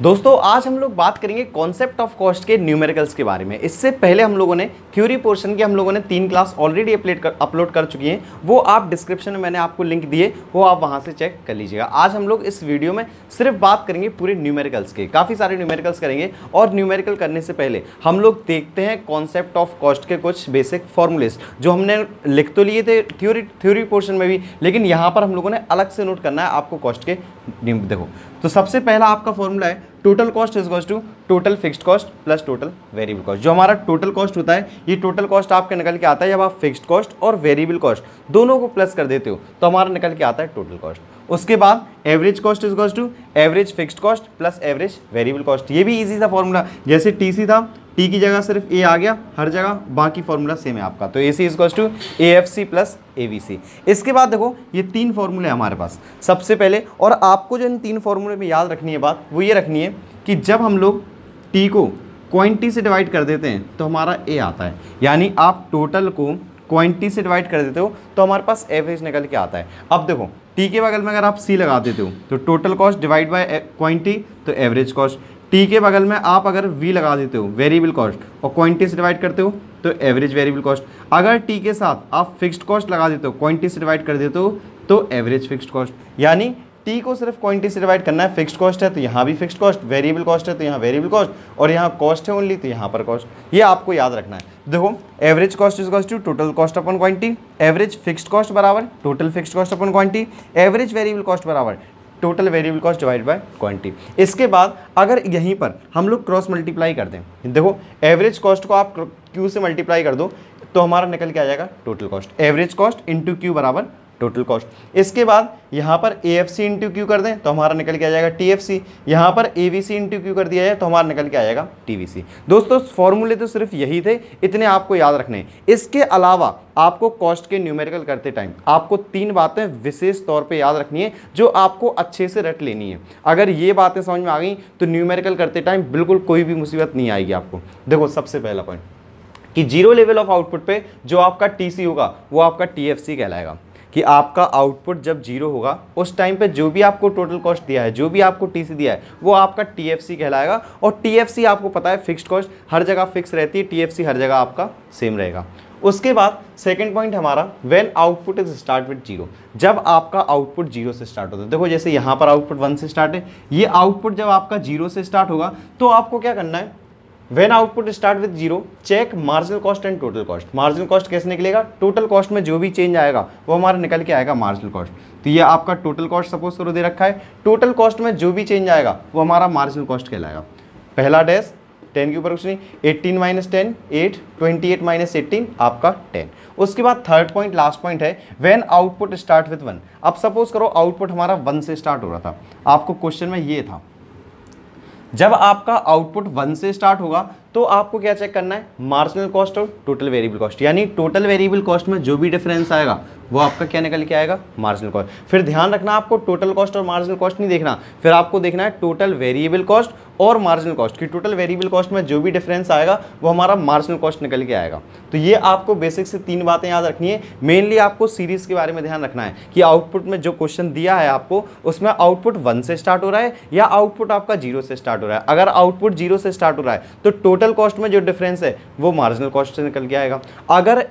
दोस्तों, आज हम लोग बात करेंगे कॉन्सेप्ट ऑफ़ कॉस्ट के न्यूमेरिकल्स के बारे में। इससे पहले हम लोगों ने थ्योरी पोर्शन के हम लोगों ने तीन क्लास ऑलरेडी अपलेट कर अपलोड कर चुकी हैं। वो आप डिस्क्रिप्शन में मैंने आपको लिंक दिए, वो आप वहाँ से चेक कर लीजिएगा। आज हम लोग इस वीडियो में सिर्फ़ बात करेंगे पूरे न्यूमेरिकल्स के। काफ़ी सारे न्यूमेरिकल्स करेंगे और न्यूमेरिकल करने से पहले हम लोग देखते हैं कॉन्सेप्ट ऑफ़ कॉस्ट के कुछ बेसिक फॉर्मूलेस जो हमने लिख तो लिए थे थ्योरी थ्योरी पोर्शन में भी, लेकिन यहाँ पर हम लोगों ने अलग से नोट करना है आपको कॉस्ट के। देखो तो सबसे पहला आपका फॉर्मूला है total cost is goes to total fixed cost plus total variable cost जो हमारा टोटल कॉस्ट होता है, ये टोटल कॉस्ट आपके निकल के आता है जब आप फिक्स्ड कॉस्ट और वेरिएबल कॉस्ट दोनों को प्लस कर देते हो तो हमारा निकल के आता है टोटल कॉस्ट उसके बाद average cost is goes to average fixed cost plus average variable cost ये भी इजी सा फॉर्मूला जैसे टीसी था टी की जगह सिर्फ़ ए आ गया, हर जगह बाकी फॉर्मूला सेम है आपका. तो A C is to A F C plus A V C इसके बाद देखो, ये तीन फॉर्मूले हमारे पास. सबसे पहले, और आपको जो इन तीन फॉर्मूले में याद रखनी है बात, वो ये रखनी है कि जब हम लोग टी को क्वांटिटी से डिवाइड कर देते हैं तो हमारा ए आता है. यानी आप टोटल को क्वांटिटी से डिवाइड कर देते हो तो हमारे पास एवरेज निकल के आता है. अब देखो टी के बगल में अगर आप सी लगा देते हो तो total cost divide by quantity तो एवरेज कॉस्ट टी के बगल में आप अगर वी लगा देते हो वेरिएबल कॉस्ट और क्वांटिटी से डिवाइड करते हो तो एवरेज वेरिएबल कॉस्ट अगर टी के साथ आप फिक्स्ड कॉस्ट लगा देते हो क्वांटिटी से डिवाइड कर देते हो तो एवरेज फिक्स्ड कॉस्ट यानी टी को सिर्फ़ क्वांटिटी से डिवाइड करना है फिक्स्ड कॉस्ट है तो यहाँ भी फिक्स्ड कॉस्ट वेरिएबल कॉस्ट है तो यहाँ वेरिएबल कॉस्ट और यहाँ कॉस्ट है ओनली तो यहाँ पर कॉस्ट ये आपको याद रखना है। देखो average cost is cost to total cost upon quantity average fixed cost बराबर total fixed cost upon quantity average variable cost बराबर total variable cost divide by quantity इसके बाद, अगर यहीं पर हम लोग क्रॉस मल्टीप्लाई कर दें, देखो एवरेज कॉस्ट को आप क्यू से मल्टीप्लाई कर दो तो हमारा निकल के आ जाएगा total cost average cost into Q बराबर टोटल कॉस्ट इसके बाद यहाँ पर A F C into Q कर दें तो हमारा निकल के आ जाएगा टी एफ़ सी यहाँ पर A V C into Q कर दिया जाए तो हमारा निकल के आ जाएगा टी वी सी दोस्तों फॉर्मूले तो सिर्फ़ यही थे, इतने आपको याद रखने इसके अलावा आपको कॉस्ट के न्यूमेरिकल करते टाइम आपको तीन बातें विशेष तौर पे याद रखनी है, जो आपको अच्छे से रट लेनी है। अगर ये बातें समझ में आ गई तो न्यूमेरिकल करते टाइम बिल्कुल कोई भी मुसीबत नहीं आएगी आपको। देखो, सबसे पहला पॉइंट कि ज़ीरो लेवल ऑफ़ आउटपुट पे जो आपका टीसी होगा, वो आपका टीएफसी कहलाएगा। कि आपका आउटपुट जब ज़ीरो होगा, उस टाइम पे जो भी आपको टोटल कॉस्ट दिया है, जो भी आपको टीसी दिया है, वो आपका टीएफसी कहलाएगा और टीएफसी आपको पता है फिक्स्ड कॉस्ट हर जगह फिक्स रहती है टीएफसी हर जगह आपका सेम रहेगा। उसके बाद सेकंड पॉइंट हमारा when output is start with zero जब आपका आउटपुट ज़ीरो से स्टार्ट होता है। देखो जैसे यहाँ पर आउटपुट वन से स्टार्ट है, ये आउटपुट जब आपका ज़ीरो से स्टार्ट होगा तो आपको क्या करना है? When output start with zero check marginal cost and total cost marginal cost कैसे निकलेगा? टोटल कॉस्ट में जो भी चेंज आएगा, वो हमारा निकल के आएगा मार्जिनल कॉस्ट तो ये आपका टोटल कॉस्ट सपोज़ करो दे रखा है। टोटल कॉस्ट में जो भी चेंज आएगा, वो हमारा मार्जिनल कॉस्ट कहलाएगा। पहला डैश टेन के ऊपर कुछ नहीं eighteen minus ten eight twenty eight minus eighteen आपका टेन उसके बाद थर्ड पॉइंट लास्ट पॉइंट है when output start with one अब सपोज़ करो आउटपुट हमारा वन से स्टार्ट हो रहा था। आपको क्वेश्चन में ये था। जब आपका आउटपुट वन से स्टार्ट होगा तो आपको क्या चेक करना है? मार्जिनल कॉस्ट और टोटल वेरिएबल कॉस्ट यानी टोटल वेरिएबल कॉस्ट में जो भी डिफरेंस आएगा वो आपका क्या निकल के आएगा? मार्जिनल कॉस्ट फिर ध्यान रखना आपको टोटल कॉस्ट और मार्जिनल कॉस्ट नहीं देखना। फिर आपको देखना है टोटल वेरिएबल कॉस्ट और मार्जिनल कॉस्ट की टोटल वेरिएबल कॉस्ट में जो भी डिफरेंस आएगा, वो हमारा मार्जिनल कॉस्ट निकल के आएगा। तो ये आपको बेसिक से तीन बातें याद रखनी है। मेनली आपको सीरीज़ के बारे में ध्यान रखना है कि आउटपुट में जो क्वेश्चन दिया है आपको, उसमें आउटपुट वन से स्टार्ट हो रहा है या आउटपुट आपका ज़ीरो से स्टार्ट हो रहा है। अगर आउटपुट ज़ीरो से स्टार्ट हो रहा है तो टोटल कॉस्ट में जो डिफरेंस है, वो मार्जिनल कॉस्ट से निकल के आएगा। अगर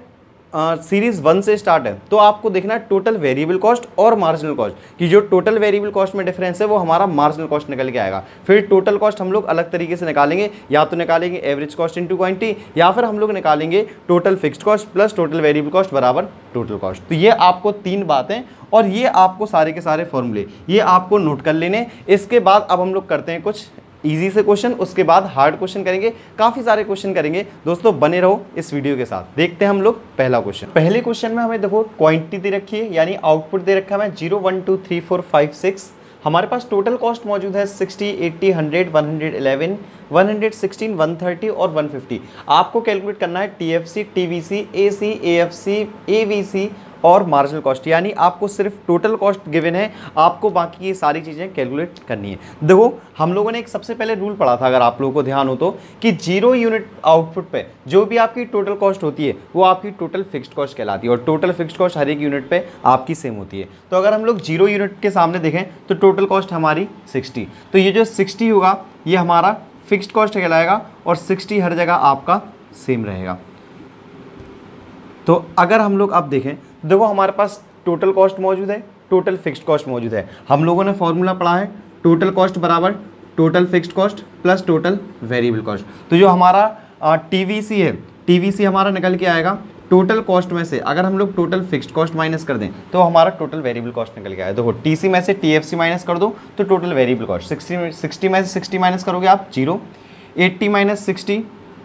सीरीज़ वन से स्टार्ट है तो आपको देखना है टोटल वेरिएबल कॉस्ट और मार्जिनल कॉस्ट कि जो टोटल वेरिएबल कॉस्ट में डिफरेंस है, वो हमारा मार्जिनल कॉस्ट निकल के आएगा। फिर टोटल कॉस्ट हम लोग अलग तरीके से निकालेंगे, या तो निकालेंगे एवरेज कॉस्ट इंटू क्वांटिटी या फिर हम लोग निकालेंगे total fixed cost plus total variable cost बराबर टोटल कॉस्ट तो ये आपको तीन बातें और ये आपको सारे के सारे फॉर्मूले ये आपको नोट कर लेने। इसके बाद अब हम लोग करते हैं कुछ इजी से क्वेश्चन उसके बाद हार्ड क्वेश्चन करेंगे, काफ़ी सारे क्वेश्चन करेंगे। दोस्तों, बने रहो इस वीडियो के साथ। देखते हैं हम लोग पहला क्वेश्चन पहले क्वेश्चन में हमें देखो क्वांटिटी दे रखी है, यानी आउटपुट दे रखा है zero one two three four five six हमारे पास टोटल कॉस्ट मौजूद है sixty eighty hundred one hundred eleven one hundred sixteen one thirty और वन फिफ्टी आपको कैलकुलेट करना है T F C T V C A C A F C A V C और marginal cost यानी आपको सिर्फ़ टोटल कॉस्ट गिवन है, आपको बाकी ये सारी चीज़ें कैलकुलेट करनी है। देखो, हम लोगों ने एक सबसे पहले रूल पढ़ा था, अगर आप लोगों को ध्यान हो तो कि ज़ीरो यूनिट आउटपुट पे जो भी आपकी टोटल कॉस्ट होती है, वो आपकी टोटल फिक्स्ड कॉस्ट कहलाती है, और टोटल फिक्स्ड कॉस्ट हर एक यूनिट पे आपकी सेम होती है। तो अगर हम लोग ज़ीरो यूनिट के सामने देखें तो टोटल कॉस्ट हमारी सिक्सटी तो ये जो सिक्सटी होगा, ये हमारा फिक्स्ड कॉस्ट कहलाएगा, और सिक्सटी हर जगह आपका सेम रहेगा। तो अगर हम लोग अब देखें देखो, हमारे पास टोटल कॉस्ट मौजूद है टोटल फिक्स्ड कॉस्ट मौजूद है। हम लोगों ने फॉर्मूला पढ़ा है टोटल कॉस्ट बराबर total fixed cost plus total variable cost तो जो हमारा टीवीसी है टीवीसी हमारा निकल के आएगा टोटल कॉस्ट में से। अगर हम लोग टोटल फिक्स्ड कॉस्ट माइनस कर दें तो हमारा टोटल वेरिएबल कॉस्ट निकल के आया। देखो टीसी में से टीएफसी माइनस कर दो तो total variable cost sixty sixty में से सिक्सटी माइनस करोगे आप zero eighty minus sixty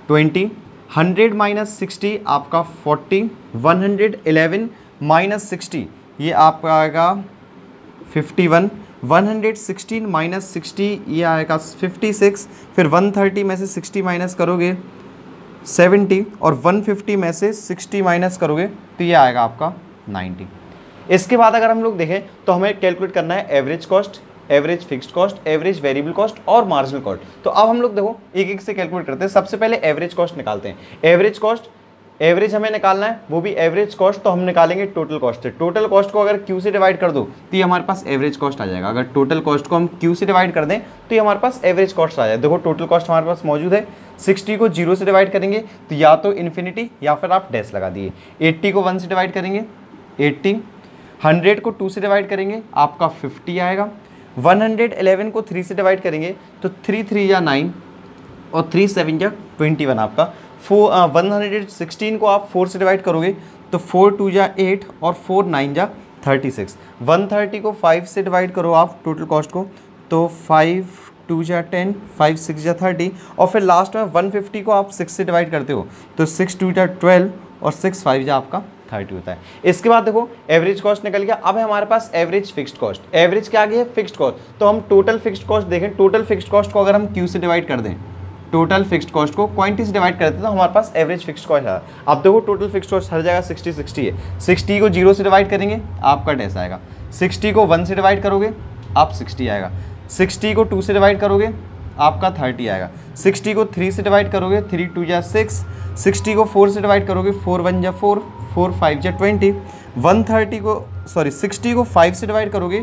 twenty hundred minus sixty आपका forty one hundred eleven minus sixty, ये आपका आएगा fifty one one hundred sixteen minus sixty, ये आएगा फिफ्टी सिक्स, फिर वन थर्टी में से सिक्सटी माइनस करोगे सेवेंटी और वन फिफ्टी में से सिक्सटी माइनस करोगे तो ये आएगा आपका नाइन्टी इसके बाद अगर हम लोग देखें तो हमें कैलकुलेट करना है average cost, average fixed cost, average variable cost और मार्जिनल कॉस्ट। तो अब हम लोग देखो एक एक से कैलकुलेट करते हैं। सबसे पहले एवरेज कॉस्ट निकालते हैं। एवरेज कॉस्ट एवरेज हमें निकालना है, वो भी एवरेज कॉस्ट तो हम निकालेंगे टोटल कॉस्ट से। टोटल कॉस्ट को अगर क्यू से डिवाइड कर दो तो ये हमारे पास एवरेज कॉस्ट आ जाएगा। अगर टोटल कॉस्ट को हम क्यू से डिवाइड कर दें तो ये हमारे पास एवरेज कॉस्ट आ जाए। देखो टोटल कॉस्ट हमारे पास मौजूद है। सिक्सटी को ज़ीरो से डिवाइड करेंगे तो या तो इन्फिनिटी या फिर आप डैश लगा दिए। एट्टी को वन से डिवाइड करेंगे एट्टी हंड्रेड को टू से डिवाइड करेंगे, आपका फिफ्टी आएगा। वन हंड्रेड एलेवन को थ्री से डिवाइड करेंगे तो थ्री थ्री या नाइन और थ्री सेवन या ट्वेंटी वन आपका। फोर वन हंड्रेड सिक्सटीन को आप फोर से डिवाइड करोगे तो फोर टू जा एट और फोर नाइन जा थर्टी सिक्स वन थर्टी को फाइव से डिवाइड करो आप टोटल कॉस्ट को तो फाइव टू जा टेन फाइव सिक्स जा थर्टी और फिर लास्ट में वन फिफ्टी को आप सिक्स से डिवाइड करते हो तो सिक्स टू जा ट्वेल्व और सिक्स फाइव जा आपका थर्टी होता है. इसके बाद देखो एवरेज कॉस्ट निकल गया. अब है हमारे पास एवरेज फिक्स्ड कॉस्ट एवरेज क्या आगे है? फिक्स्ड कॉस्ट तो हम टोटल फिक्स्ड कॉस्ट देखें. टोटल फिक्स्ड कॉस्ट को अगर हम क्यू से डिवाइड कर दें टोटल फिक्स्ड कॉस्ट को क्वांटिटी से डिवाइड करते तो हमारे पास एवरेज फिक्स्ड कॉस्ट है। अब देखो टोटल फिक्स्ड कॉस्ट हर जगह सिक्सटी सिक्सटी है। सिक्सटी को ज़ीरो से डिवाइड करेंगे, आपका डेस आएगा। सिक्सटी को वन से डिवाइड करोगे, आप सिक्सटी आएगा। सिक्सटी को टू से डिवाइड करोगे, आपका थर्टी आएगा। सिक्सटी को थ्री से डिवाइड करोगे थ्री टू या सिक्स सिक्सटी को फोर से डिवाइड करोगे फोर वन या फोर फोर फाइव या ट्वेंटी वन थर्टी को सॉरी सिक्सटी को फाइव से डिवाइड करोगे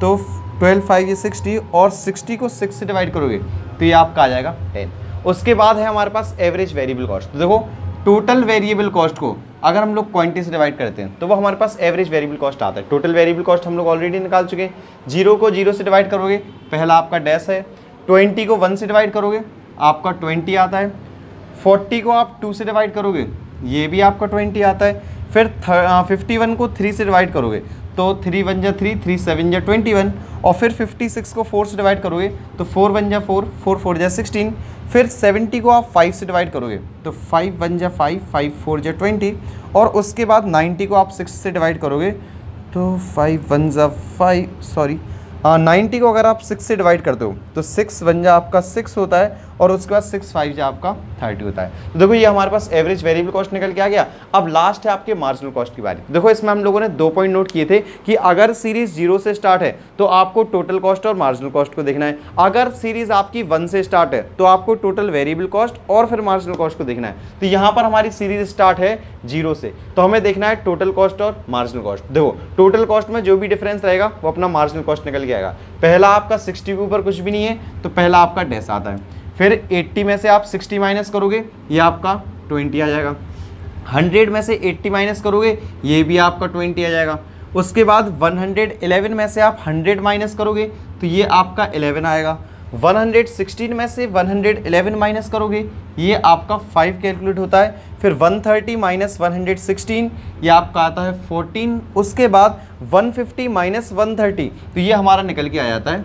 तो ट्वेल्व फाइव या सिक्सटी और सिक्सटी को सिक्स से डिवाइड करोगे। तो ये आपका आ जाएगा टेन। उसके बाद है हमारे पास एवरेज वेरिएबल कॉस्ट देखो टोटल वेरिएबल कॉस्ट को अगर हम लोग क्वांटिटी से डिवाइड करते हैं तो वो हमारे पास एवरेज वेरिएबल कॉस्ट आता है। टोटल वेरिएबल कॉस्ट हम लोग ऑलरेडी निकाल चुके हैं। ज़ीरो को ज़ीरो से डिवाइड करोगे, पहला आपका डैश है। ट्वेंटी को वन से डिवाइड करोगे, आपका ट्वेंटी आता है। फोर्टी को आप टू से डिवाइड करोगे, ये भी आपका ट्वेंटी आता है। फिर फिफ्टी वन को थ्री से डिवाइड करोगे तो थ्री वन जा थ्री थ्री सेवन जा ट्वेंटी वन और फिर फिफ्टी सिक्स को फोर से डिवाइड करोगे तो फोर वन जा फोर फोर फोर जा सिक्सटीन फिर सेवेंटी को आप फाइव से डिवाइड करोगे तो फाइव वन जा फाइव फाइव फोर जा ट्वेंटी और उसके बाद नाइन्टी को आप सिक्स से डिवाइड करोगे तो फाइव वन जा फाइव सॉरी नाइन्टी को अगर आप सिक्स से डिवाइड करते हो तो सिक्स वन जा आपका सिक्स होता है और उसके बाद सिक्स फाइव जो आपका थर्टी होता है। तो देखो, ये हमारे पास एवरेज वेरिएबल कॉस्ट निकल के आ गया। अब लास्ट है आपके मार्जिनल कॉस्ट की बारी देखो, इसमें हम लोगों ने दो पॉइंट नोट किए थे कि अगर सीरीज़ ज़ीरो से स्टार्ट है तो आपको टोटल कॉस्ट और मार्जिनल कॉस्ट को देखना है। अगर सीरीज़ आपकी वन से स्टार्ट है तो आपको टोटल वेरिएबल कॉस्ट और फिर मार्जिनल कॉस्ट को देखना है। तो यहाँ पर हमारी सीरीज़ स्टार्ट है ज़ीरो से। तो हमें देखना है टोटल कॉस्ट और मार्जिनल कॉस्ट देखो टोटल कॉस्ट में जो भी डिफरेंस रहेगा, वो अपना मार्जिनल कॉस्ट निकल के आएगा। पहला आपका सिक्सटी के ऊपर कुछ भी नहीं है तो पहला आपका डेस आता है। फिर 80 में से आप 60 माइनस करोगे, ये आपका 20 आ जाएगा। 100 में से 80 माइनस करोगे, ये भी आपका 20 आ जाएगा। उसके बाद 111 में से आप 100 माइनस करोगे तो ये आपका 11 आएगा। 116 में से 111 माइनस करोगे, ये आपका 5 कैलकुलेट होता है। फिर 130 माइनस वन ये आपका आता है 14 उसके बाद 150 माइनस वन तो ये हमारा निकल के आ जाता है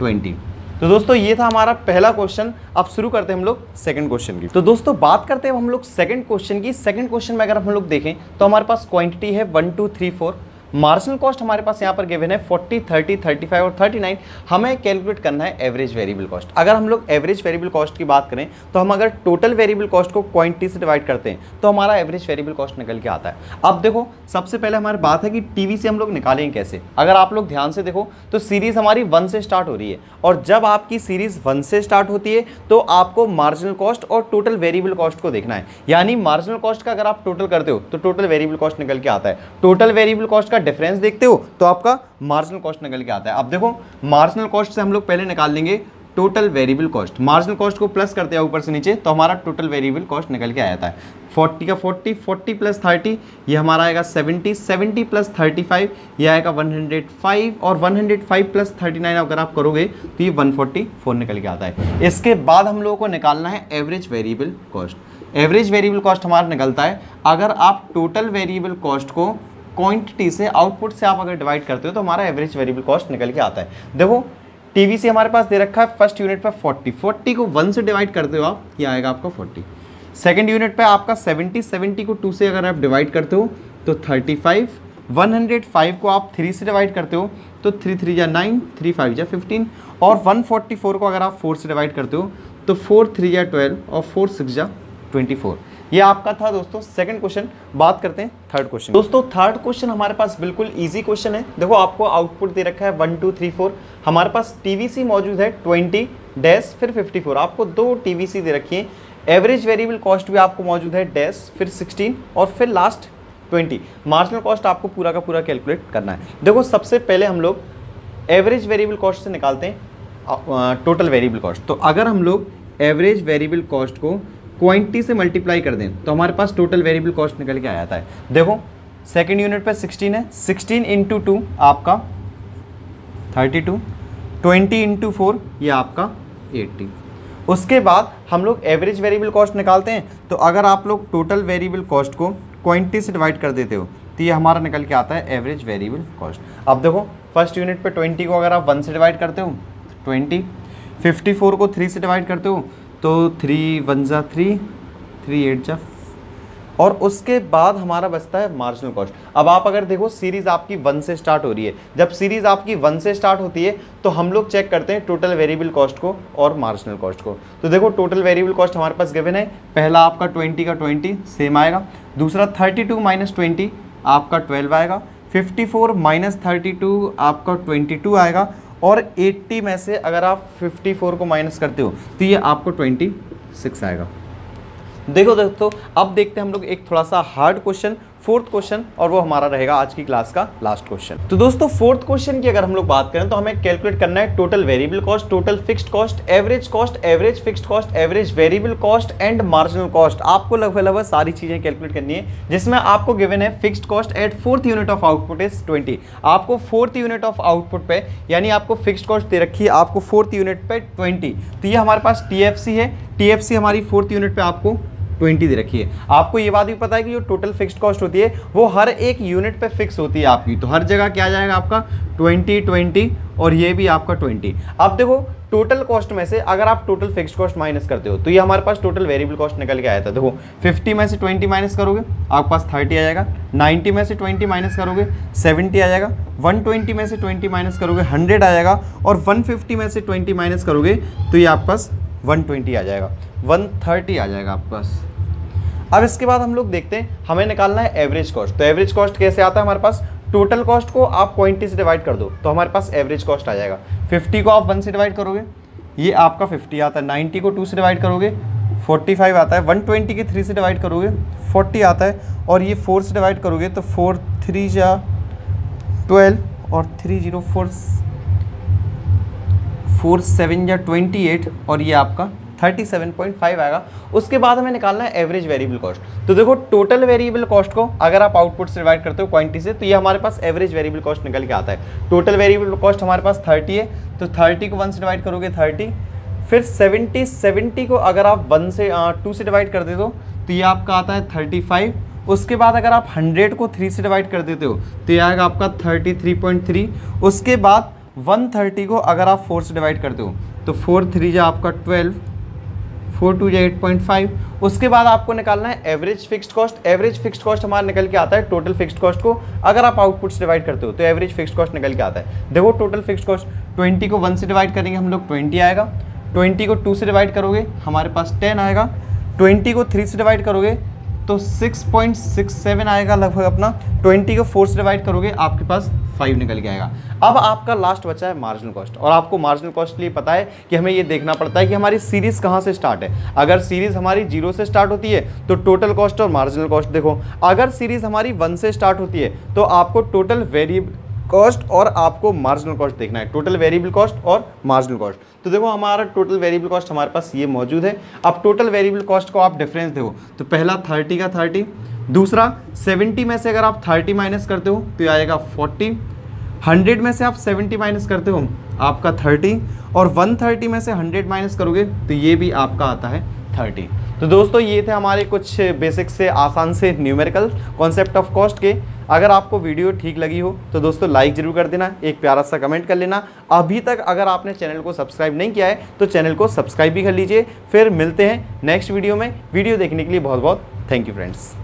20 तो दोस्तों, ये था हमारा पहला क्वेश्चन अब शुरू करते हैं हम लोग सेकंड क्वेश्चन की। तो दोस्तों, बात करते हैं हम लोग सेकंड क्वेश्चन की। सेकंड क्वेश्चन में अगर हम लोग देखें तो हमारे पास क्वांटिटी है one two three four marginal cost हमारे पास यहाँ पर गिवन है 40, 30, 35 और 39 हमें कैलकुलेट करना है एवरेज वेरिएबल कॉस्ट अगर हम लोग एवरेज वेरिएबल कॉस्ट की बात करें तो हम अगर टोटल वेरिएबल कॉस्ट को क्वांटिटी से डिवाइड करते हैं तो हमारा एवरेज वेरिएबल कॉस्ट निकल के आता है। अब देखो सबसे पहले हमारी बात है कि टीवी से हम लोग निकालेंगे कैसे? अगर आप लोग ध्यान से देखो तो सीरीज़ हमारी वन से स्टार्ट हो रही है। और जब आपकी सीरीज़ वन से स्टार्ट होती है तो आपको मार्जिनल कॉस्ट और टोटल वेरिएबल कॉस्ट को देखना है। यानी मार्जिनल कॉस्ट का अगर आप टोटल करते हो तो टोटल वेरिएबल कॉस्ट निकल के आता है। टोटल वेरिएबल कॉस्ट का डिफरेंस देखते हो तो आपका मार्जिनल कॉस्ट निकल के आता है। अब देखो मार्जिनल कॉस्ट से हम लोग पहले निकाल लेंगे total variable cost marginal cost को प्लस करते हैं ऊपर से नीचे तो हमारा टोटल वेरिएबल कॉस्ट निकल के आया था 40 का 40 40 प्लस 30 ये हमारा आएगा 70 70 प्लस 35 ये आएगा 105 और 105 प्लस 39 अगर आप करोगे तो ये 144 निकल के आता है। इसके बाद हम लोगों को निकालना है average variable cost average variable cost हमारा निकलता है। अगर आप टोटल वेरिएबल कॉस्ट को क्वांटिटी से आउटपुट से आप अगर डिवाइड करते हो तो हमारा एवरेज वेरिएबल कॉस्ट निकल के आता है। देखो टीवीसी हमारे पास दे रखा है फ़र्स्ट यूनिट पर 40 40 को वन से डिवाइड करते हो आप, ये आएगा आपका 40 सेकंड यूनिट पे आपका 70 70 को टू से अगर आप डिवाइड करते हो तो 35 105 को आप थ्री से डिवाइड करते हो तो थ्री थ्री या नाइन थ्री फाइव या फिफ्टीन और 144 को अगर आप फोर से डिवाइड करते हो तो फोर थ्री या ट्वेल्व और फोर सिक्स या ट्वेंटी फोर ये आपका था दोस्तों सेकंड क्वेश्चन बात करते हैं थर्ड क्वेश्चन दोस्तों थर्ड क्वेश्चन हमारे पास बिल्कुल इजी क्वेश्चन है। देखो, आपको आउटपुट दे रखा है वन टू थ्री फोर हमारे पास टीवीसी मौजूद है ट्वेंटी डैश फिर फिफ्टी फोर आपको दो टीवीसी दे रखी है। एवरेज वेरिएबल कॉस्ट भी आपको मौजूद है डैश फिर सिक्सटीन और फिर लास्ट ट्वेंटी मार्जिनल कॉस्ट आपको पूरा का पूरा कैलकुलेट करना है। देखो, सबसे पहले हम लोग एवरेज वेरिएबल कॉस्ट से निकालते हैं टोटल वेरिएबल कॉस्ट तो अगर हम लोग एवरेज वेरिएबल कॉस्ट को क्वांटिटी से मल्टीप्लाई कर दें तो हमारे पास टोटल वेरिएबल कॉस्ट निकल के आ जाता है। देखो सेकेंड यूनिट पर सिक्सटीन है सिक्सटीन इंटू टू आपका thirty two twenty into four ये आपका एट्टी उसके बाद हम लोग एवरेज वेरिएबल कॉस्ट निकालते हैं तो अगर आप लोग टोटल वेरिएबल कॉस्ट को क्वांटिटी से डिवाइड कर देते हो तो ये हमारा निकल के आता है एवरेज वेरिएबल कॉस्ट अब देखो फ़र्स्ट यूनिट पे ट्वेंटी को अगर आप वन से डिवाइड करते हो ट्वेंटी फिफ्टी फोर को थ्री से डिवाइड करते हो तो थ्री वन ज़ा थ्री थ्री एट जा और उसके बाद हमारा बचता है मार्जिनल कॉस्ट अब आप अगर देखो सीरीज़ आपकी वन से स्टार्ट हो रही है। जब सीरीज़ आपकी वन से स्टार्ट होती है तो हम लोग चेक करते हैं टोटल वेरिएबल कॉस्ट को और मार्जिनल कॉस्ट को। तो देखो टोटल वेरिएबल कॉस्ट हमारे पास गिवन है। पहला आपका ट्वेंटी का ट्वेंटी सेम आएगा। दूसरा थर्टी टू माइनस ट्वेंटी आपका ट्वेल्व आएगा। Fifty four minus thirty two आपका ट्वेंटी टू आएगा। और 80 में से अगर आप 54 को माइनस करते हो तो ये आपको 26 आएगा। देखो दोस्तों, अब देखते हैं हम लोग एक थोड़ा सा हार्ड क्वेश्चन फोर्थ क्वेश्चन और वो हमारा रहेगा आज की क्लास का लास्ट क्वेश्चन। तो दोस्तों, फोर्थ क्वेश्चन की अगर हम लोग बात करें तो हमें कैलकुलेट करना है total variable cost total fixed cost average cost average fixed cost average variable cost and marginal cost आपको लगभग लगभग सारी चीज़ें कैलकुलेट करनी है, जिसमें आपको गिवन है fixed cost at fourth unit of output is twenty आपको फोर्थ यूनिट ऑफ़ आउटपुट पे, यानी आपको फिक्स्ड कॉस्ट दे रखी है आपको फोर्थ यूनिट पे ट्वेंटी तो ये हमारे पास टीएफसी है। टी हमारी फोर्थ यूनिट पे आपको ट्वेंटी दे रखी है। आपको ये बात भी पता है कि जो टोटल फिक्स्ड कॉस्ट होती है, वो हर एक यूनिट पे फिक्स होती है आपकी। तो हर जगह क्या जाएगा आपका? ट्वेंटी ट्वेंटी और ये भी आपका ट्वेंटी। अब देखो टोटल कॉस्ट में से अगर आप टोटल फिक्स्ड कॉस्ट माइनस करते हो तो ये हमारे पास टोटल वेरिएबल कॉस्ट निकल के आया था। देखो 50 में से 20 माइनस करोगे, आपके पास 30 आ जाएगा। 90 में से 20 माइनस करोगे 70 आ जाएगा। 120 में से 20 माइनस करोगे 100 आ जाएगा। और 150 में से 20 माइनस करोगे तो ये आपके पास 120 आ जाएगा। 130 आ जाएगा आपके पास अब इसके बाद हम लोग देखते हैं, हमें निकालना है एवरेज कॉस्ट तो एवरेज कॉस्ट कैसे आता है हमारे पास? टोटल कॉस्ट को आप क्वांटिटी से डिवाइड कर दो तो हमारे पास एवरेज कॉस्ट आ जाएगा। 50 को आप वन से डिवाइड करोगे, ये आपका 50 आता है। 90 को टू से डिवाइड करोगे 45 आता है। 120 के थ्री से डिवाइड करोगे 40 आता है। और ये फोर से डिवाइड करोगे तो फोर थ्री जा ट्वेल्व और three zero four four seven या ट्वेंटी एट और ये आपका 37.5 आएगा। उसके बाद हमें निकालना है एवरेज वेरिएबल कॉस्ट तो देखो टोटल वेरिएबल कॉस्ट को अगर आप आउटपुट से डिवाइड करते हो क्वांटिटी से तो ये हमारे पास एवरेज वेरिएबल कॉस्ट निकल के आता है। टोटल वेरिएबल कॉस्ट हमारे पास 30 है तो 30 को वन से डिवाइड करोगे 30 फिर 70 70 को अगर आप वन से टू से डिवाइड कर देते हो तो ये आपका आता है 35 उसके बाद अगर आप 100 को 3 से डिवाइड कर देते हो तो ये आएगा आपका 33.3 उसके बाद 130 को अगर आप 4 से डिवाइड करते हो तो 4 थ्री जा आपका 12 four two eight point five. उसके बाद आपको निकालना है average fixed cost. Average fixed cost हमारा निकल के आता है टोटल फिक्स्ड कॉस्ट को। अगर आप आउटपुट से डिवाइड करते हो तो एवरेज फिक्स्ड कॉस्ट निकल के आता है। देखो टोटल फिक्स्ड कॉस्ट, ट्वेंटी को वन से डिवाइड करेंगे हम लोग, ट्वेंटी आएगा। ट्वेंटी को टू से डिवाइड करोगे, हमारे पास टेन आएगा। ट्वेंटी को थ्री से डिवाइड करोगे तो 6.67 आएगा लगभग अपना। 20 को फोर से डिवाइड करोगे, आपके पास 5 निकल के आएगा। अब आपका लास्ट बचा है मार्जिनल कॉस्ट और आपको मार्जिनल कॉस्ट लिए पता है कि हमें ये देखना पड़ता है कि हमारी सीरीज़ कहाँ से स्टार्ट है। अगर सीरीज़ हमारी ज़ीरो से स्टार्ट होती है तो टोटल कॉस्ट और मार्जिनल कॉस्ट देखो। अगर सीरीज़ हमारी वन से स्टार्ट होती है तो आपको टोटल वेरिएबल कॉस्ट और आपको मार्जिनल कॉस्ट देखना है। टोटल वेरिएबल कॉस्ट और मार्जिनल कॉस्ट तो देखो, हमारा टोटल वेरिएबल कॉस्ट हमारे पास ये मौजूद है। अब टोटल वेरिएबल कॉस्ट को आप डिफरेंस देखो। तो पहला थर्टी का थर्टी दूसरा, सेवेंटी में से अगर आप थर्टी माइनस करते हो तो आएगा फोर्टी। हंड्रेड में से आप सेवेंटी माइनस करते हो, आपका थर्टी। और वन थर्टी में से हंड्रेड माइनस करोगे तो ये भी आपका आता है थर्टी। तो दोस्तों, ये थे हमारे कुछ बेसिक से, आसान से न्यूमेरिकल कॉन्सेप्ट ऑफ़ कॉस्ट के। अगर आपको वीडियो ठीक लगी हो तो दोस्तों लाइक ज़रूर कर देना, एक प्यारा सा कमेंट कर लेना। अभी तक अगर आपने चैनल को सब्सक्राइब नहीं किया है तो चैनल को सब्सक्राइब भी कर लीजिए। फिर मिलते हैं नेक्स्ट वीडियो में। वीडियो देखने के लिए बहुत बहुत थैंक यू फ्रेंड्स